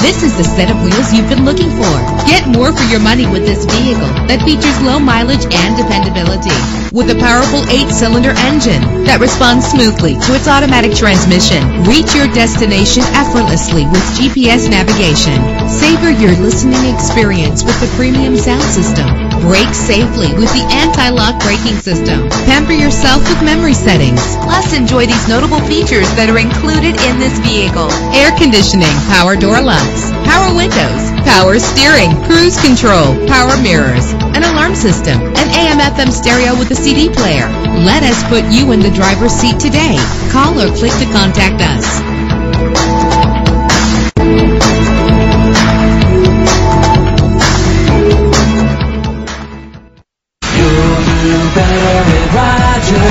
This is the set of wheels you've been looking for. Get more for your money with this vehicle that features low mileage and dependability. With a powerful eight-cylinder engine that responds smoothly to its automatic transmission. Reach your destination effortlessly with GPS navigation. Savor your listening experience with the premium sound system. Brake safely with the anti-lock braking system. Pamper yourself with memory settings. Plus, enjoy these notable features that are included in this vehicle. Air conditioning, power door locks, power windows, power steering, cruise control, power mirrors, an alarm system, an AM FM stereo with a CD player. Let us put you in the driver's seat today. Call or click to contact us. You better with Roger.